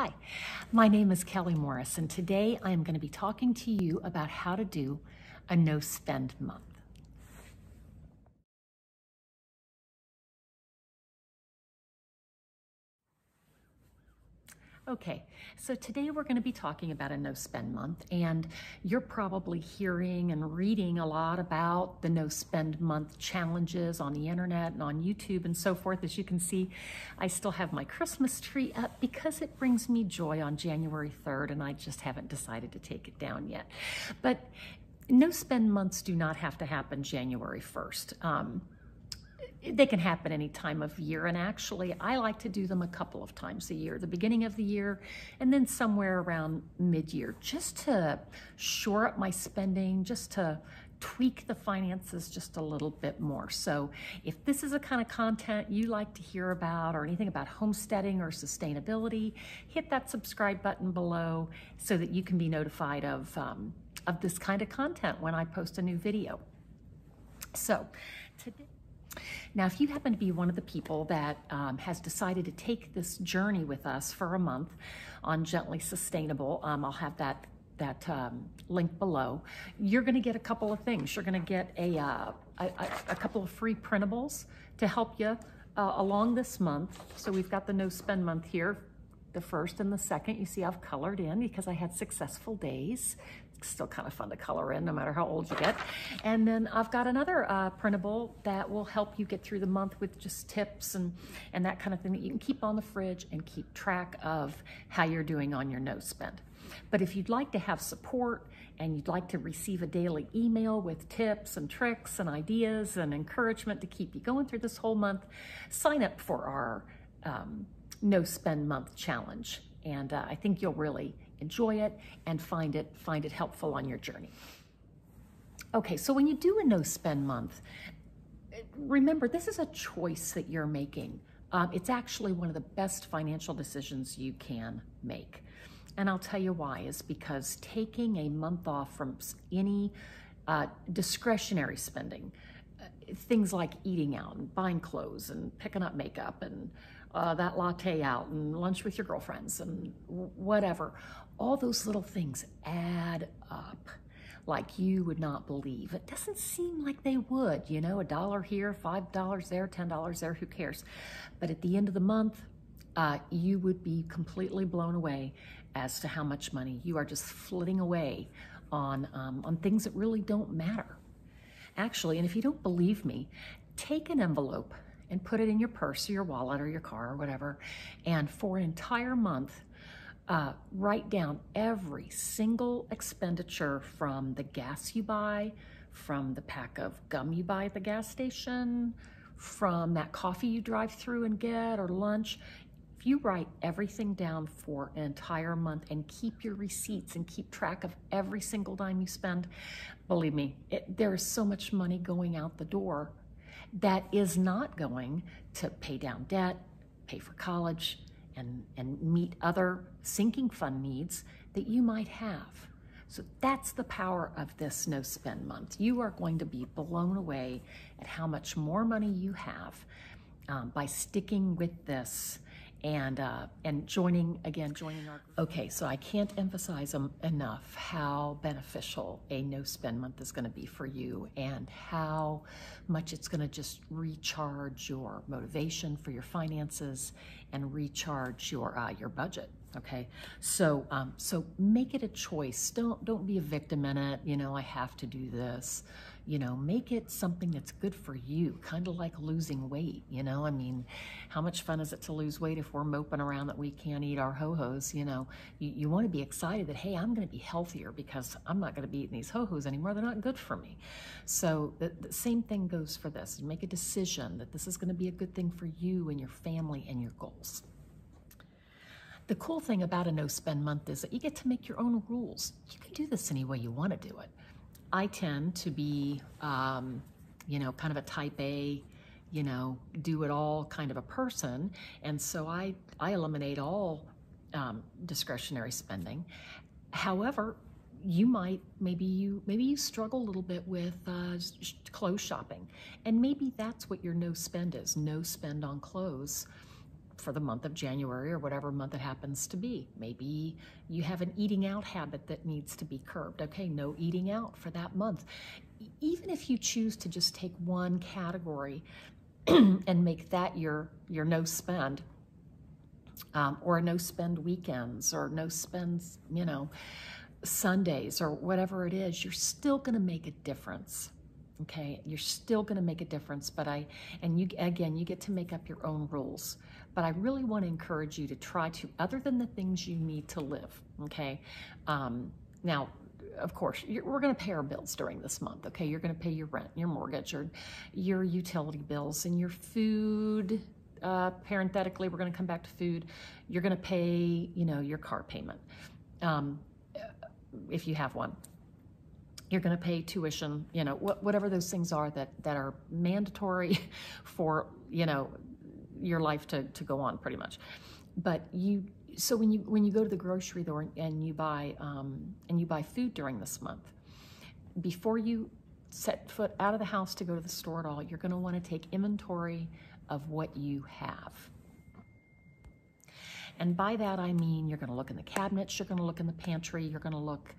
Hi, my name is Kelly Morris, and today I am going to be talking to you about how to do a no spend month. Okay, so today we're going to be talking about a no spend month, and you're probably hearing and reading a lot about the no spend month challenges on the internet and on YouTube and so forth. As you can see, I still have my Christmas tree up because it brings me joy on January 3rd, and I just haven't decided to take it down yet. But no spend months do not have to happen January 1st. Um, they can happen any time of year. And actually, I like to do them a couple of times a year, the beginning of the year, and then somewhere around mid year, just to shore up my spending, just to tweak the finances just a little bit more. So if this is a kind of content you like to hear about or anything about homesteading or sustainability, hit that subscribe button below so that you can be notified of, um, of this kind of content when I post a new video. So today, now, if you happen to be one of the people that um, has decided to take this journey with us for a month on Gently Sustainable, um, I'll have that that um, link below. You're going to get a couple of things. You're going to get a, uh, a, a, couple of free printables to help you uh, along this month. So we've got the no spend month here, the first and the second. You see I've colored in because I had successful days still kind of fun to color in no matter how old you get. And then I've got another uh, printable that will help you get through the month with just tips and, and that kind of thing that you can keep on the fridge and keep track of how you're doing on your no spend. But if you'd like to have support and you'd like to receive a daily email with tips and tricks and ideas and encouragement to keep you going through this whole month, sign up for our um, no spend month challenge. And uh, I think you'll really enjoy it and find it, find it helpful on your journey. Okay, so when you do a no spend month, remember this is a choice that you're making. Um, it's actually one of the best financial decisions you can make. And I'll tell you why is because taking a month off from any uh, discretionary spending, uh, things like eating out and buying clothes and picking up makeup and uh, that latte out and lunch with your girlfriends and whatever. All those little things add up like you would not believe. It doesn't seem like they would, you know, a dollar here, five dollars there, ten dollars there, who cares? But at the end of the month, uh, you would be completely blown away as to how much money you are just flitting away on um, on things that really don't matter. Actually, and if you don't believe me, take an envelope and put it in your purse or your wallet or your car or whatever. And for an entire month, uh, write down every single expenditure from the gas you buy, from the pack of gum you buy at the gas station, from that coffee you drive through and get or lunch. If you write everything down for an entire month and keep your receipts and keep track of every single dime you spend, believe me, it, there is so much money going out the door that is not going to pay down debt, pay for college, and, and meet other sinking fund needs that you might have. So that's the power of this no spend month. You are going to be blown away at how much more money you have um, by sticking with this and uh, and joining again joining our group. okay so i can't emphasize enough how beneficial a no spend month is going to be for you and how much it's going to just recharge your motivation for your finances and recharge your uh, your budget okay so um, so make it a choice don't don't be a victim in it you know i have to do this you know, make it something that's good for you, kind of like losing weight, you know? I mean, how much fun is it to lose weight if we're moping around that we can't eat our ho-hos, you know? You, you want to be excited that, hey, I'm going to be healthier because I'm not going to be eating these ho-hos anymore. They're not good for me. So the, the same thing goes for this. Make a decision that this is going to be a good thing for you and your family and your goals. The cool thing about a no spend month is that you get to make your own rules. You can do this any way you want to do it. I tend to be, um, you know, kind of a type A, you know, do it all kind of a person. And so I, I eliminate all um, discretionary spending. However, you might maybe you maybe you struggle a little bit with uh, clothes shopping and maybe that's what your no spend is no spend on clothes for the month of January or whatever month it happens to be. Maybe you have an eating out habit that needs to be curbed. Okay, no eating out for that month. Even if you choose to just take one category and make that your your no spend, um, or no spend weekends, or no spends, you know, Sundays, or whatever it is, you're still going to make a difference okay you're still going to make a difference but i and you again you get to make up your own rules. But i really want to encourage you to try to other than the things you need to live okay? Um, now of course we're going to pay our bills during this month okay? You're going to pay your rent your mortgage or your utility bills and your food uh, parenthetically we're going to come back to food. You're going to pay you know your car payment um, if you have one you're going to pay tuition, you know, wh- whatever those things are that, that are mandatory for, you know, your life to, to go on pretty much. But you, so when you, when you go to the grocery store and you buy, um, and you buy food during this month, before you set foot out of the house to go to the store at all, you're going to want to take inventory of what you have. And by that, I mean you're going to look in the cabinets, you're going to look in the pantry, you're going to look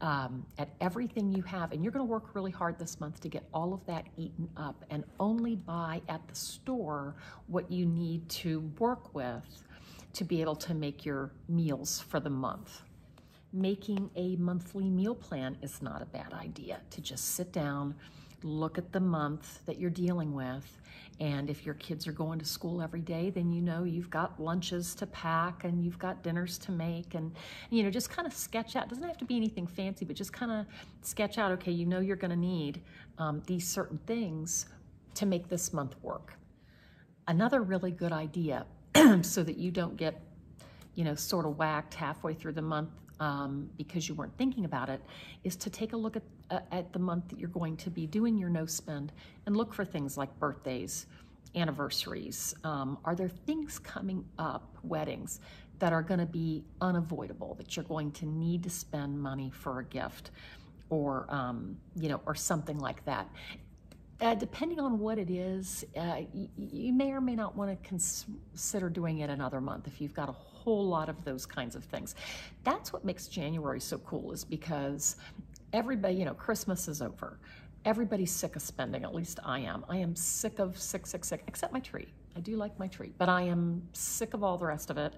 um, at everything you have, and you're going to work really hard this month to get all of that eaten up and only buy at the store what you need to work with to be able to make your meals for the month. Making a monthly meal plan is not a bad idea to just sit down, look at the month that you're dealing with, and if your kids are going to school every day, then you know you've got lunches to pack and you've got dinners to make. And, you know, just kind of sketch out. It doesn't have to be anything fancy, but just kind of sketch out okay, you know you're going to need um, these certain things to make this month work. Another really good idea so that you don't get, you know, sort of whacked halfway through the month um, because you weren't thinking about it, is to take a look at, uh, at the month that you're going to be doing your no spend and look for things like birthdays, anniversaries. Um, are there things coming up, weddings, that are going to be unavoidable, that you're going to need to spend money for a gift? Or, um, you know, or something like that. Uh, depending on what it is, uh, you may or may not want to consider doing it another month if you've got a whole lot of those kinds of things. That's what makes January so cool is because everybody, you know, Christmas is over. Everybody's sick of spending, at least I am. I am sick of sick, sick, sick, except my tree. I do like my tree, but I am sick of all the rest of it.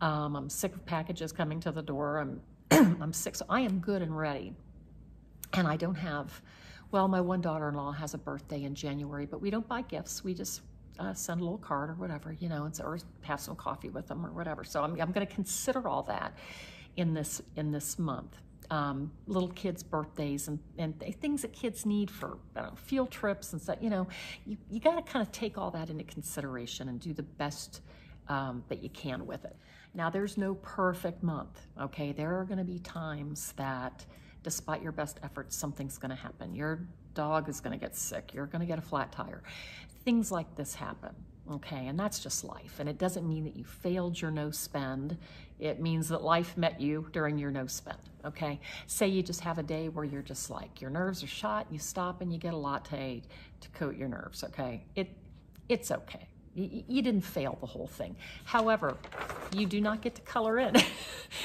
Um, I'm sick of packages coming to the door. I'm, I'm sick, so I am good and ready. And I don't have well, my one daughter-in-law has a birthday in January, but we don't buy gifts. We just uh, send a little card or whatever, you know, or have some coffee with them or whatever. So I'm, I'm going to consider all that in this in this month. Um, little kids' birthdays and, and things that kids need for know, field trips and stuff. You know, you, you got to kind of take all that into consideration and do the best um, that you can with it. Now, there's no perfect month, okay? There are going to be times that despite your best efforts, something's going to happen. Your dog is going to get sick. You're going to get a flat tire. Things like this happen. Okay, and that's just life. And it doesn't mean that you failed your no spend. It means that life met you during your no spend. Okay, say you just have a day where you're just like your nerves are shot, you stop and you get a latte to coat your nerves. Okay, it it's okay. You, you didn't fail the whole thing. However, you do not get to color in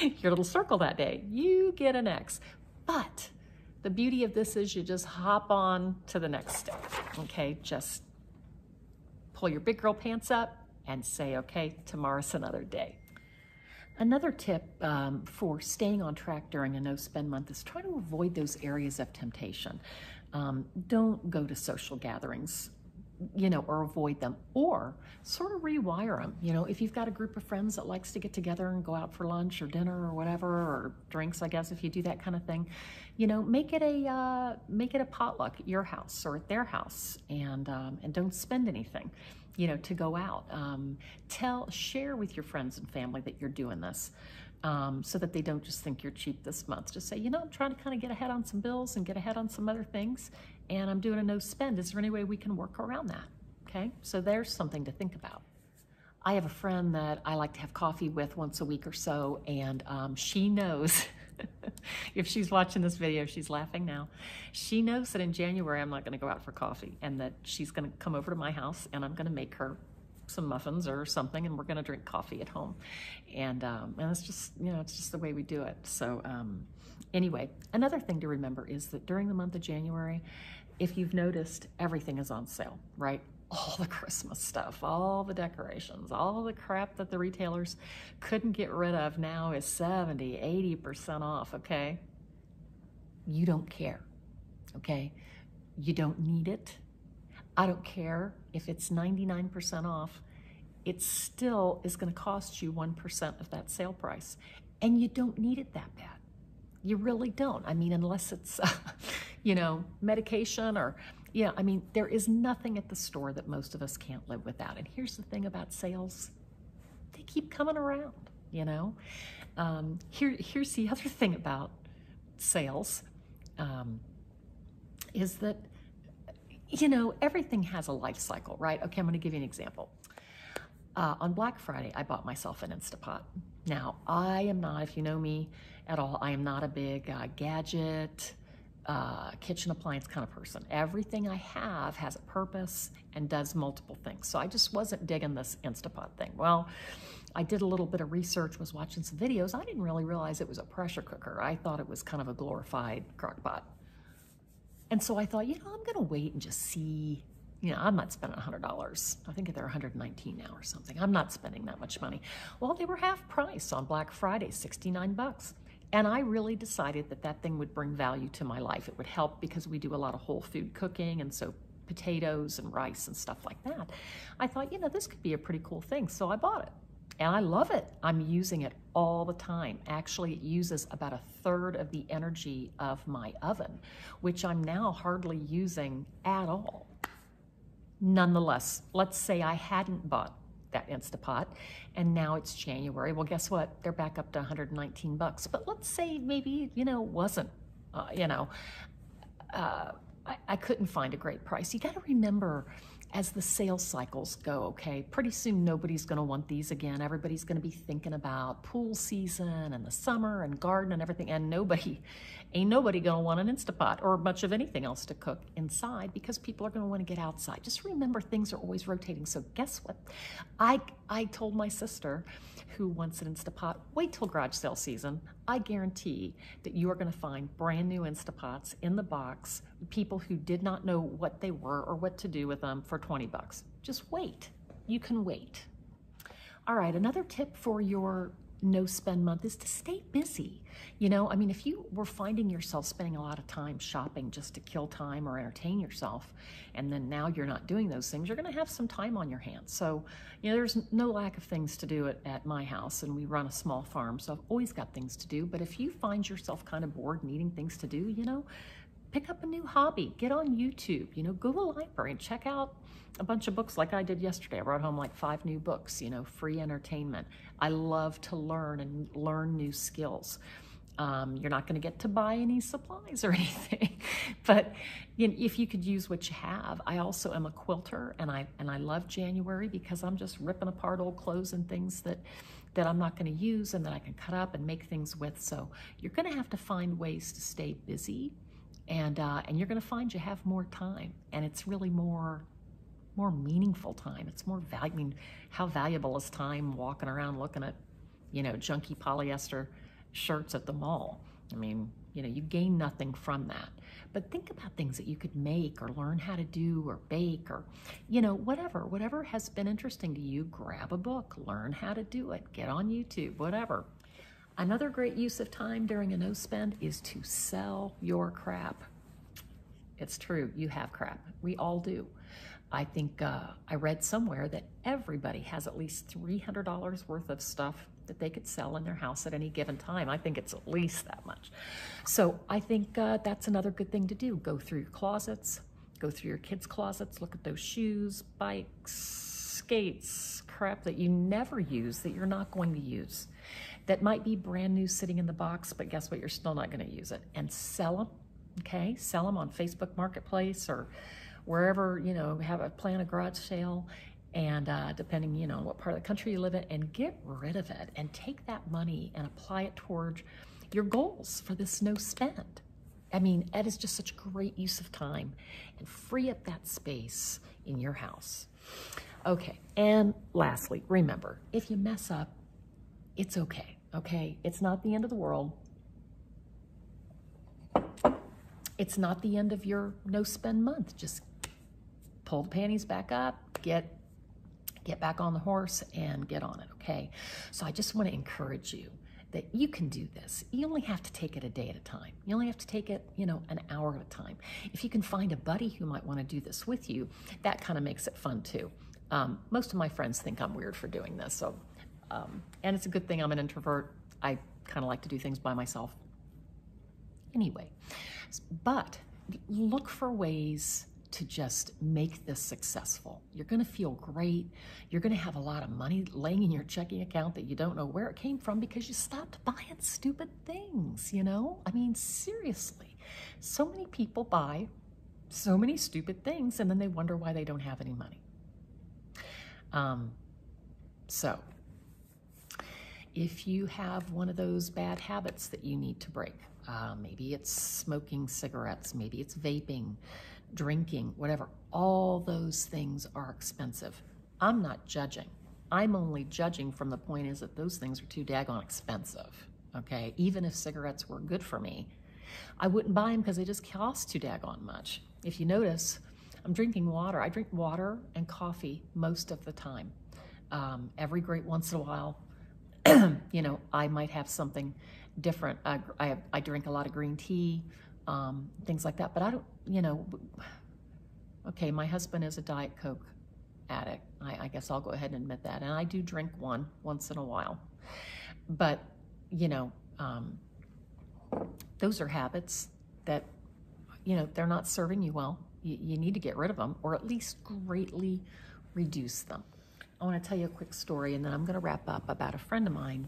your little circle that day. You get an X. But the beauty of this is you just hop on to the next step. Okay, just pull your big girl pants up and say, okay, tomorrow's another day. Another tip um, for staying on track during a no spend month is try to avoid those areas of temptation. Um, don't go to social gatherings you know, or avoid them, or sort of rewire them. You know, if you've got a group of friends that likes to get together and go out for lunch or dinner or whatever, or drinks, I guess, if you do that kind of thing, you know, make it a uh, make it a potluck at your house or at their house, and um, and don't spend anything, you know, to go out. Um, tell, share with your friends and family that you're doing this. Um, so that they don't just think you're cheap this month. Just say, you know, I'm trying to kind of get ahead on some bills and get ahead on some other things, and I'm doing a no spend. Is there any way we can work around that? Okay, so there's something to think about. I have a friend that I like to have coffee with once a week or so, and um, she knows. if she's watching this video, she's laughing now. She knows that in January I'm not going to go out for coffee and that she's going to come over to my house and I'm going to make her some muffins or something, and we're going to drink coffee at home. And, um, and it's just, you know, it's just the way we do it. So, um, anyway, another thing to remember is that during the month of January, if you've noticed, everything is on sale, right? All the Christmas stuff, all the decorations, all the crap that the retailers couldn't get rid of now is 70, 80% off, okay? You don't care, okay? You don't need it. I don't care if it's 99% off. It still is going to cost you 1% of that sale price. And you don't need it that bad. You really don't. I mean, unless it's, uh, you know, medication or, yeah, I mean, there is nothing at the store that most of us can't live without. And here's the thing about sales they keep coming around, you know? Um, here, here's the other thing about sales um, is that you know, everything has a life cycle, right? Okay, I'm going to give you an example. Uh, on Black Friday, I bought myself an Instapot. Now, I am not, if you know me at all, I am not a big uh, gadget, uh, kitchen appliance kind of person. Everything I have has a purpose and does multiple things. So I just wasn't digging this Instapot thing. Well, I did a little bit of research, was watching some videos. I didn't really realize it was a pressure cooker. I thought it was kind of a glorified crock pot. And so I thought, you know, I'm going to wait and just see. You know, I'm not spending $100. I think they're 119 now or something. I'm not spending that much money. Well, they were half price on Black Friday, 69 bucks. And I really decided that that thing would bring value to my life. It would help because we do a lot of whole food cooking and so potatoes and rice and stuff like that. I thought, you know, this could be a pretty cool thing. So I bought it. And I love it. I'm using it all the time. Actually, it uses about a third of the energy of my oven, which I'm now hardly using at all. Nonetheless, let's say I hadn't bought that Instapot and now it's January. Well, guess what? They're back up to 119 bucks. But let's say maybe, you know, wasn't, uh, you know, uh, I, I couldn't find a great price. You got to remember as the sales cycles go, okay, pretty soon nobody's to want these again. Everybody's to be thinking about pool season and the summer and garden and everything. And nobody, ain't nobody to want an Instapot or much of anything else to cook inside because people are want to get outside. Just remember things are always rotating. So guess what? I, I told my sister who wants an Instapot, wait till garage sale season. I guarantee that you are going to find brand new Instapots in the box, people who did not know what they were or what to do with them for 20 bucks. Just wait. You can wait. All right, another tip for your no spend month is to stay busy. You know, I mean, if you were finding yourself spending a lot of time shopping just to kill time or entertain yourself, and then now you're not doing those things, you're going to have some time on your hands. So, you know, there's no lack of things to do at, at my house, and we run a small farm, so I've always got things to do. But if you find yourself kind of bored needing things to do, you know, pick up a new hobby, get on YouTube, you know, go to the library and check out a bunch of books like I did yesterday. I brought home like five new books, you know, free entertainment. I love to learn and learn new skills. Um, you're not going to get to buy any supplies or anything, but you know, if you could use what you have. I also am a quilter, and I and I love January because I'm just ripping apart old clothes and things that that I'm not going to use and that I can cut up and make things with. So you're going to have to find ways to stay busy and uh, and you're going to find you have more time, and it's really more more meaningful time. It's more value. I mean, how valuable is time walking around looking at, you know, junky polyester shirts at the mall? I mean, you know, you gain nothing from that. But think about things that you could make or learn how to do or bake or, you know, whatever. Whatever has been interesting to you, grab a book, learn how to do it, get on YouTube, whatever. Another great use of time during a no spend is to sell your crap. It's true, you have crap. We all do. I think uh, I read somewhere that everybody has at least $300 worth of stuff that they could sell in their house at any given time. I think it's at least that much. So I think uh, that's another good thing to do. Go through your closets, go through your kids' closets, look at those shoes, bikes, skates, crap that you never use that you're not going to use that might be brand new sitting in the box, but guess what? You're still not going to use it. And sell them, okay? Sell them on Facebook Marketplace or wherever, you know, have a plan a garage sale and uh, depending, you know, what part of the country you live in, and get rid of it and take that money and apply it toward your goals for this no spend. I mean, Ed is just such great use of time and free up that space in your house. Okay, and lastly, remember, if you mess up, it's okay, okay? It's not the end of the world. It's not the end of your no spend month. Just pull the panties back up, get get back on the horse and get on it, okay? So I just want to encourage you that you can do this. You only have to take it a day at a time. You only have to take it, you know, an hour at a time. If you can find a buddy who might want to do this with you, that kind of makes it fun too. Um, most of my friends think I'm weird for doing this, so um, and it's a good thing I'm an introvert. I kind of like to do things by myself. Anyway, but look for ways to just make this successful. You're going to feel great. You're going to have a lot of money laying in your checking account that you don't know where it came from because you stopped buying stupid things, you know? I mean, seriously. So many people buy so many stupid things and then they wonder why they don't have any money. Um, so, if you have one of those bad habits that you need to break, uh, maybe it's smoking cigarettes, maybe it's vaping, drinking, whatever. All those things are expensive. I'm not judging. I'm only judging from the point is that those things are too daggone expensive. Okay, even if cigarettes were good for me, I wouldn't buy them because they just cost too daggone much. If you notice, I'm drinking water. I drink water and coffee most of the time. Um, every great once in a while, you know, I might have something different. I, I, I drink a lot of green tea, um, things like that. But I don't, you know, okay, my husband is a Diet Coke addict. I, I guess I'll go ahead and admit that. And I do drink one once in a while. But, you know, um, those are habits that, you know, they're not serving you well. You, you need to get rid of them or at least greatly reduce them. I want to tell you a quick story and then I'm going to wrap up about a friend of mine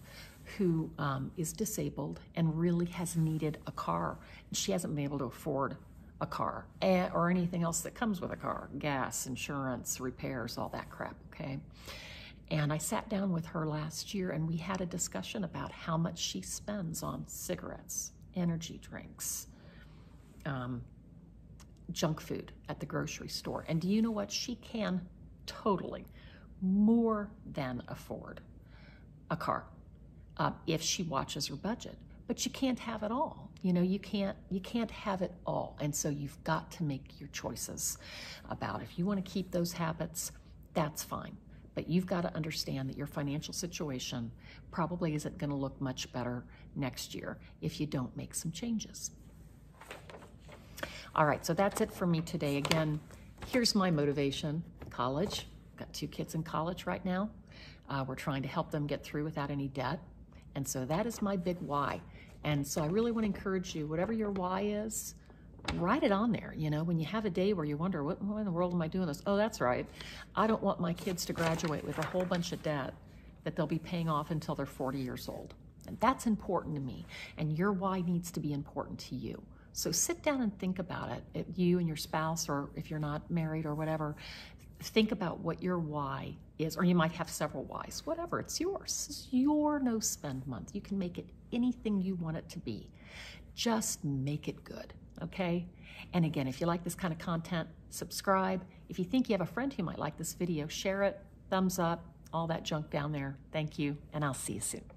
who um, is disabled and really has needed a car. She hasn't been able to afford a car eh, or anything else that comes with a car gas, insurance, repairs, all that crap, okay? And I sat down with her last year and we had a discussion about how much she spends on cigarettes, energy drinks, um, junk food at the grocery store. And do you know what? She can totally more than afford a car uh, if she watches her budget. But you can't have it all. You know, you can't you can't have it all, and so you've got to make your choices about if you want to keep those habits. That's fine, but you've got to understand that your financial situation probably isn't going to look much better next year if you don't make some changes. All right, so that's it for me today. Again, here's my motivation: college. Got two kids in college right now. Uh, we're trying to help them get through without any debt. And so that is my big why. And so I really want to encourage you, whatever your why is, write it on there. You know, when you have a day where you wonder, what, what in the world am I doing this? Oh, that's right. I don't want my kids to graduate with a whole bunch of debt that they'll be paying off until they're 40 years old. And that's important to me. And your why needs to be important to you. So sit down and think about it, you and your spouse, or if you're not married or whatever, think about what your why is, or you might have several whys, whatever, it's yours. It's your no spend month. You can make it anything you want it to be. Just make it good, okay? And again, if you like this kind of content, subscribe. If you think you have a friend who might like this video, share it, thumbs up, all that junk down there. Thank you, and I'll see you soon.